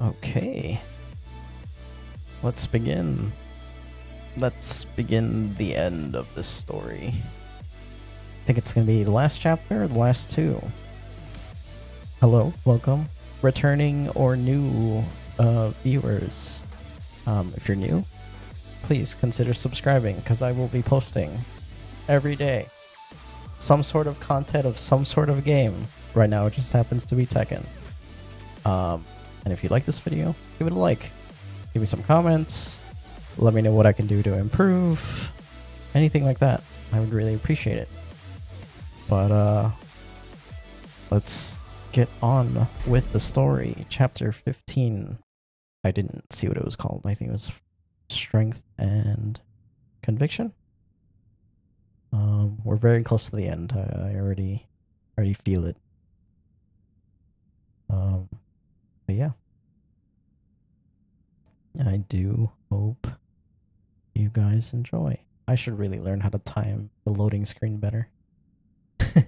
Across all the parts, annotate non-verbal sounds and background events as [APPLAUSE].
Okay. Let's begin. Let's begin the end of this story. I think it's going to be the last chapter or the last two. Hello, welcome. Returning or new uh, viewers. Um, if you're new, please consider subscribing because I will be posting every day some sort of content of some sort of game. Right now, it just happens to be Tekken. Um, and if you like this video, give it a like. Give me some comments. Let me know what I can do to improve. Anything like that. I would really appreciate it. But uh let's get on with the story. Chapter 15. I didn't see what it was called. I think it was Strength and Conviction. Um, we're very close to the end. I, I already already feel it. Um, but yeah. I do hope you guys enjoy. I should really learn how to time the loading screen better. [LAUGHS]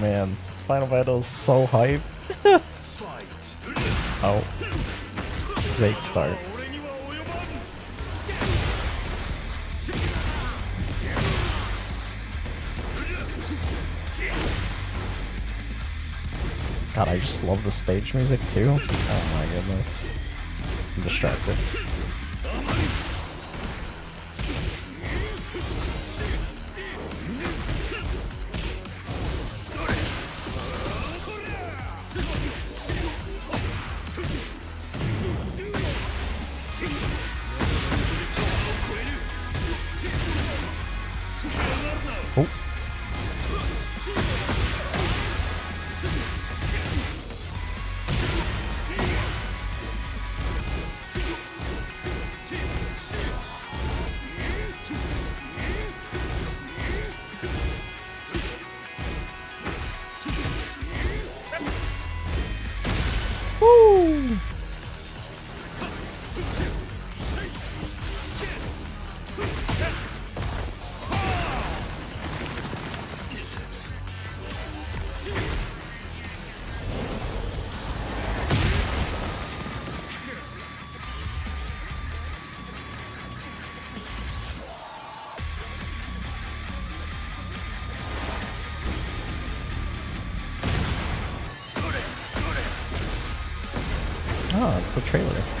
Man, Final Battle is so hype. oh. Fake start. God, I just love the stage music too. Oh my goodness. I'm distracted. Oh, it's the trailer.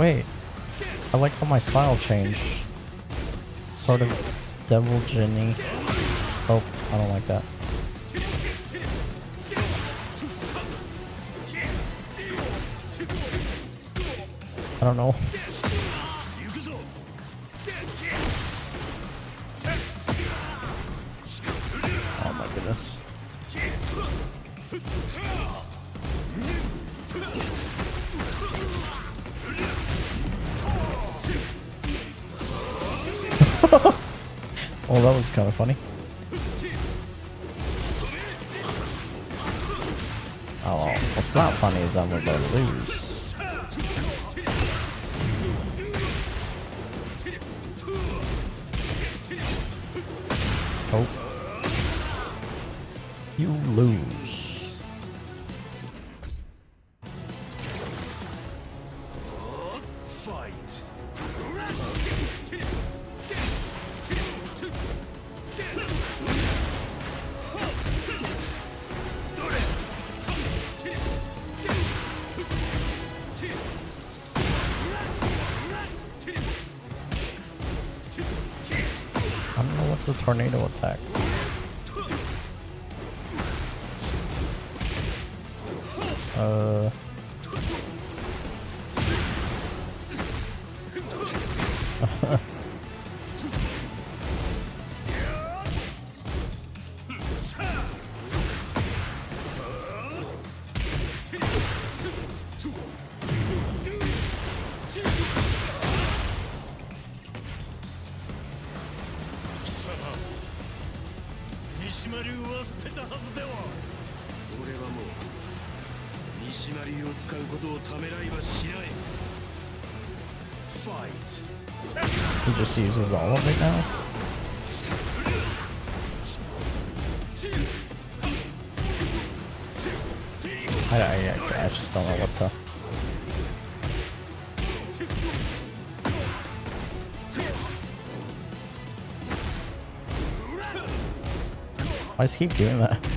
Wait. I like how my style changed. Sort of Devil Jin. Oh, I don't like that. I don't know. Oh my goodness. [LAUGHS] oh, that was kind of funny. Oh, what's not funny is I'm gonna lose. a tornado attack. Uh... I don't know what's a tornado attack. Uh. He just uses all of it now? I, I, I just don't know what to... Does he keep doing that?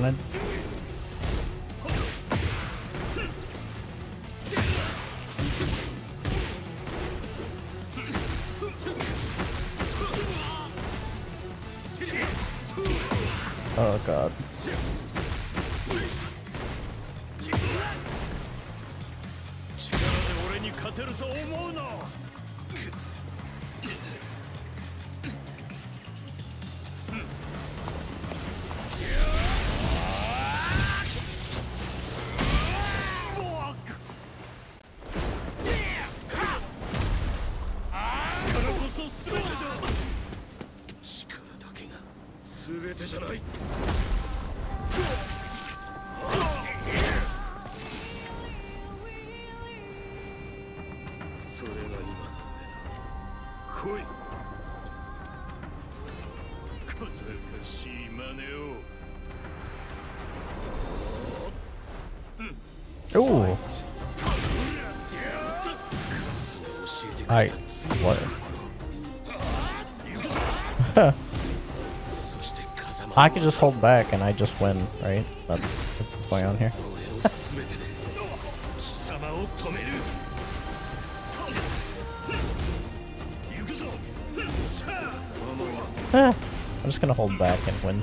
Not what I wanted. Oh god. Ooh. I what? [LAUGHS] I could just hold back and I just win, right? That's that's what's going on here. [LAUGHS] Eh, I'm just gonna hold back and win.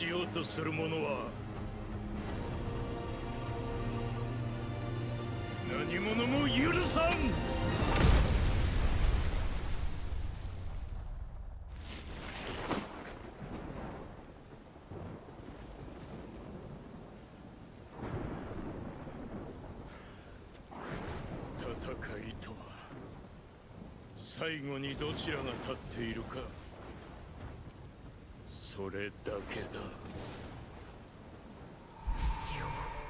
しようとする者は何者も許さん。戦いとは最後にどちらが立っているか。それだけだ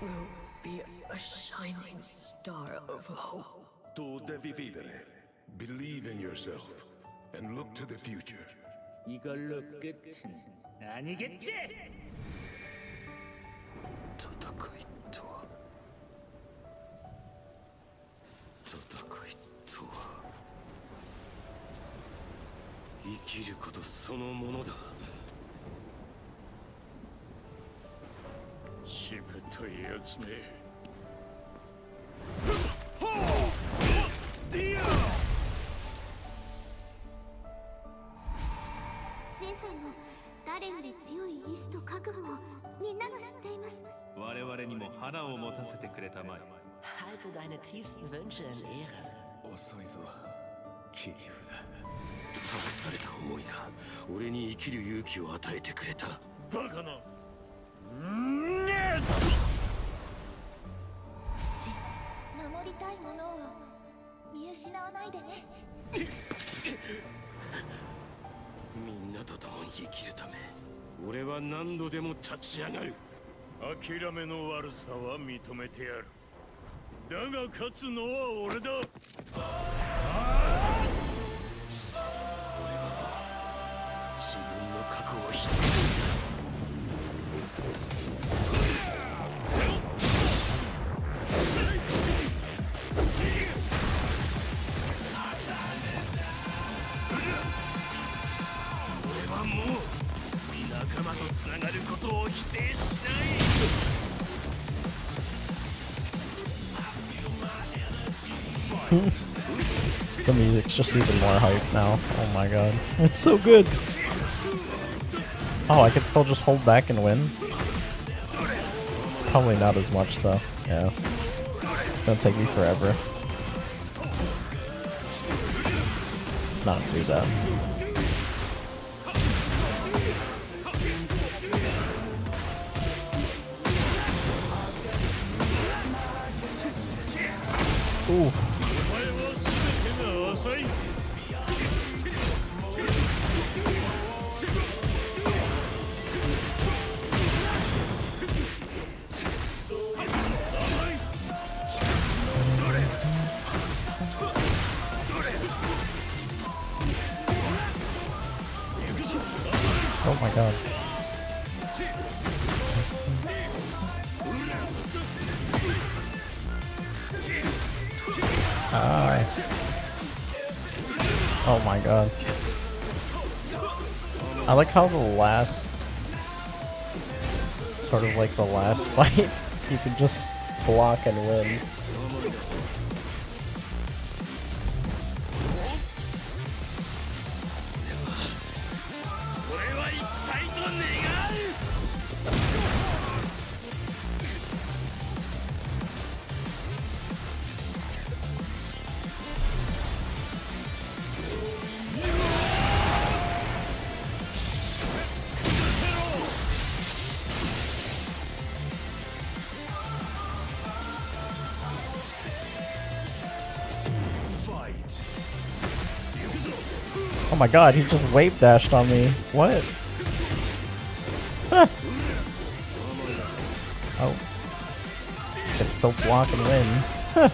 will be a shining star of hope. Tu devi vivere. Believe in yourself and look to the future. 이걸로 끝은 아니겠지? 戦いとは戦いとは生きることそのものだ しぶといやつめ。Halte deine tiefsten Wünsche in Ehren. 遅いぞ。切り札。託された思いが俺に生きる勇気を与えてくれた。バカな守りたいものを見失わないでね。みんなと共に生きるため俺は何度でも立ち上がる。諦めの悪さは認めてやる。だが勝つのは俺だ 仲間とつながることを否定しない [LAUGHS] The music's just even more hype now. Oh my god. It's so good. Oh, I could still just hold back and win? Probably not as much though. Yeah. Gonna take me forever. Not do that. God. Ah. Oh my god. I like how the last, sort of like the last [LAUGHS] fight, you can just block and win. My god, he just wave dashed on me. What? Huh. Oh. Can still block and win. Huh.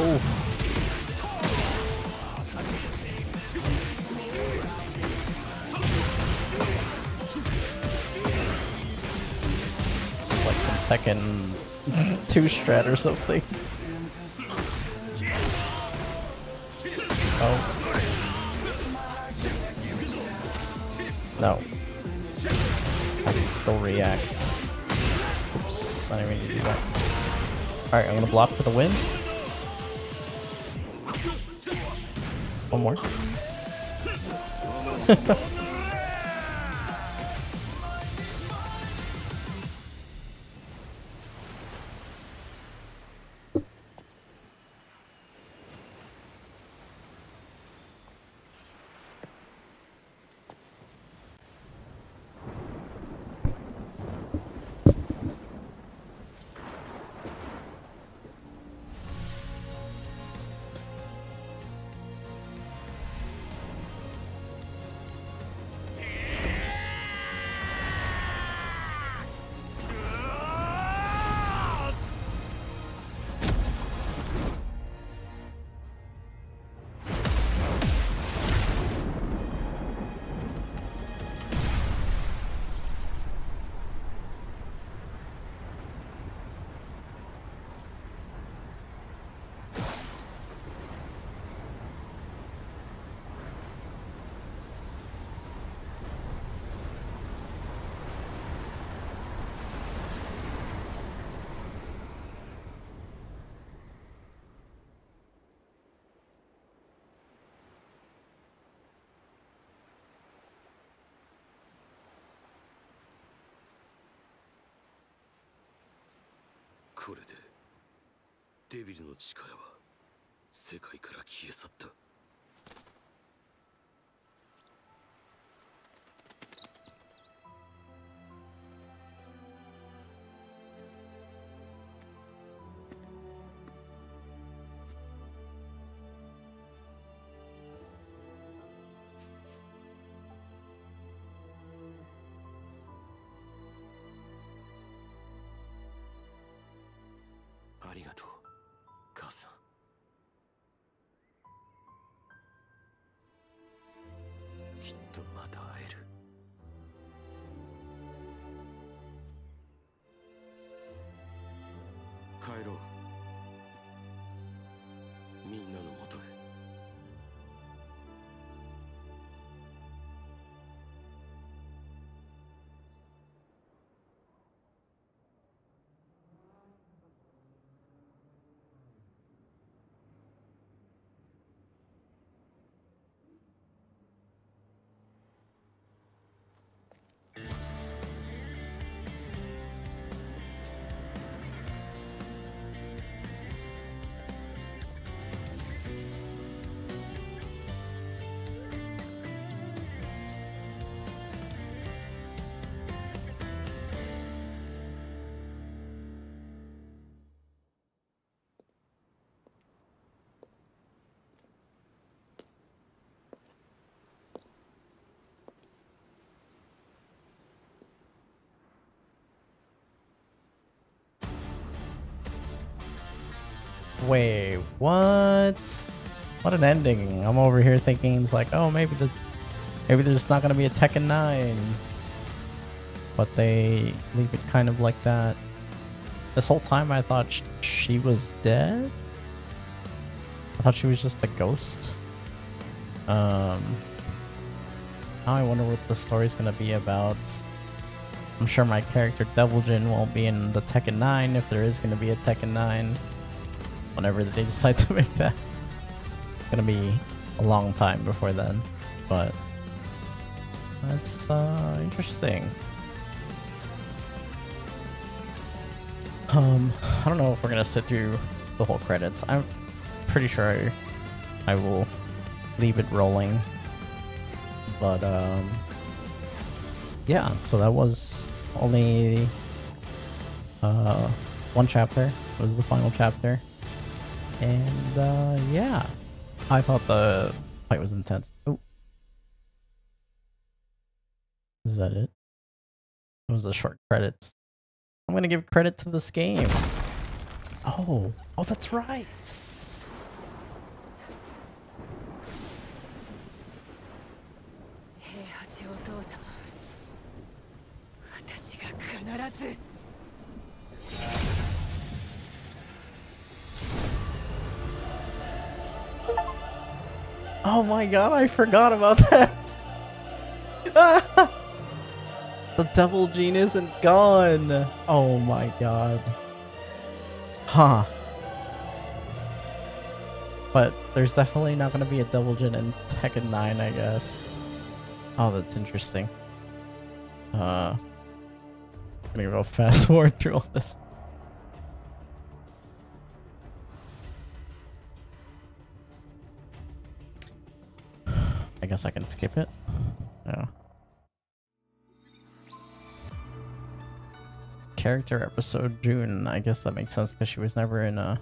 Ooh. Tekken two strat or something. Oh. No. I can still react. Oops, I didn't mean to do that. Alright, I'm gonna block for the win. One more.「[LAUGHS] これでデビルの力は世界から消え去った」きっとまた会える。帰ろう。Wait, what? What an ending. I'm over here thinking it's like, oh, maybe this, maybe there's not gonna be a Tekken 9. But they leave it kind of like that. This whole time I thought sh she was dead? I thought she was just a ghost. Um, now I wonder what the story's gonna be about. I'm sure my character Devil Jin won't be in the Tekken 9 if there is gonna be a Tekken 9 whenever they [LAUGHS] decide to make that. It's gonna be a long time before then, but that's uh, interesting. Um, I don't know if we're gonna sit through the whole credits. I'm pretty sure I, will leave it rolling, but um, yeah. So that was only uh one chapter. It was the final chapter. And uh, yeah, I thought the fight was intense. Oh, is that it? It was the short credits. I'm gonna give credit to this game. Oh, oh, that's right. Oh my god, I forgot about that. [LAUGHS] the devil gene isn't gone. Oh my god. Huh. But there's definitely not going to be a Devil Jin in Tekken 9, I guess. Oh, that's interesting. Uh, I'm gonna go fast [LAUGHS] forward through all this. Guess I can skip it. Yeah. Character episode Jun. I guess that makes sense because she was never in a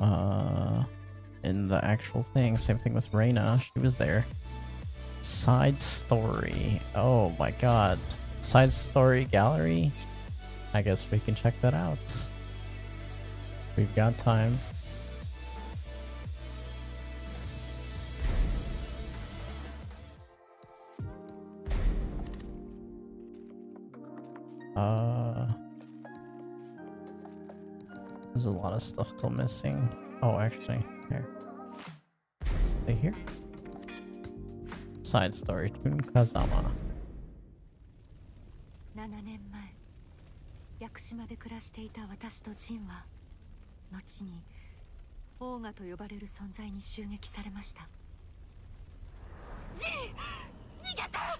uh in the actual thing. Same thing with Reina. She was there. Side story. Oh my god. Side story gallery? I guess we can check that out. We've got time. There's a lot of stuff still missing. Oh, actually, here. They here? Side story, Jun Kazama. 7年前屋久島で暮らしていた私とジンは後にオーガと呼ばれる存在に襲撃されましたジン逃げた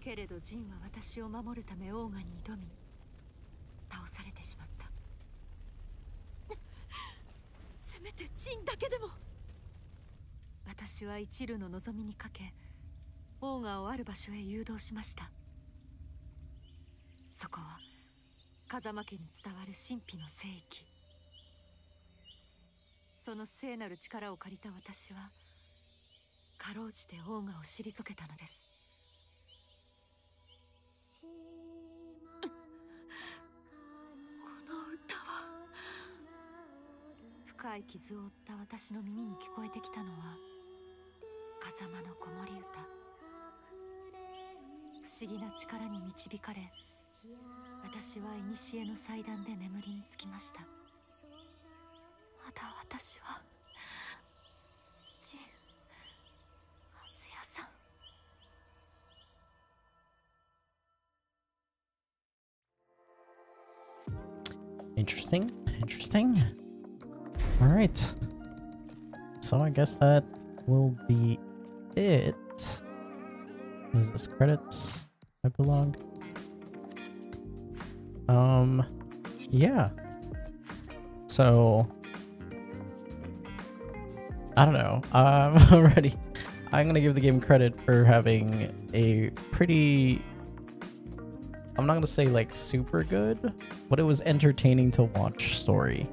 けれどジンは私を守るためオーガに挑み倒されてしまったせめてジンだけでも私は一縷の望みにかけオーガをある場所へ誘導しました。そこは風間家に伝わる神秘の聖域。その聖なる力を借りた私はかろうじてオーガを退けたのです。深い傷を負った私の耳に聞こえてきたのは風間の子守歌不思議な力に導かれ私は古の祭壇で眠りにつきましたまだ私はジン松也さん Interesting. Interesting. All right. So I guess that will be it. This? Credits? Epilogue? Um, yeah. So, I don't know. [LAUGHS] Um, already, I'm gonna give the game credit for having a pretty. I'm not gonna say like super good, but it was entertaining to watch story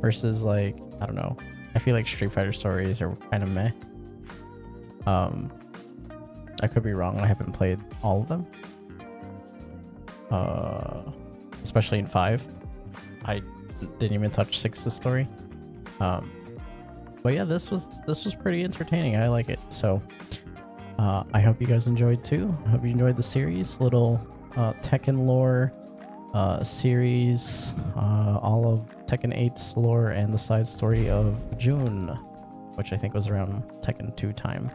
versus like I don't know. I feel like Street Fighter stories are kind of meh. Um, I could be wrong. I haven't played all of them. Uh, especially in five. I didn't even touch six's story. Um, but yeah, this was this was pretty entertaining. I like it. So uh, I hope you guys enjoyed too. I hope you enjoyed the series. Little uh, Tekken lore uh, series, uh, all of Tekken 8's lore, and the side story of Jun, which I think was around Tekken 2 time.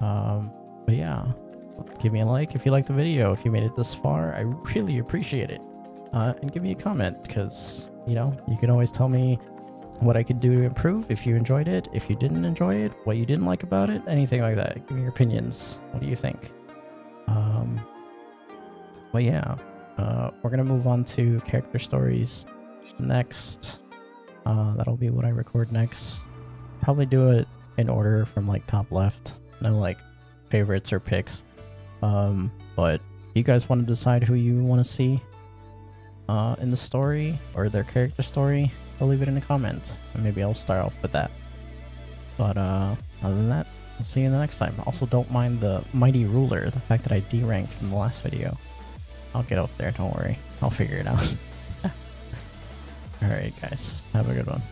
Um, but yeah, give me a like if you liked the video. If you made it this far, I really appreciate it. Uh, and give me a comment because, you know, you can always tell me what I could do to improve if you enjoyed it, if you didn't enjoy it, what you didn't like about it, anything like that. Give me your opinions. What do you think? Um, but yeah, uh, we're gonna move on to character stories next. Uh, that'll be what I record next. Probably do it in order from like top left. No like favorites or picks. Um, but you guys want to decide who you want to see uh, in the story or their character story, I'll leave it in a comment. And maybe I'll start off with that. But uh, other than that, I'll see you in the next time. Also, don't mind the Mighty Ruler, the fact that I D-ranked from the last video. I'll get up there, don't worry. I'll figure it out. [LAUGHS] Alright guys, have a good one.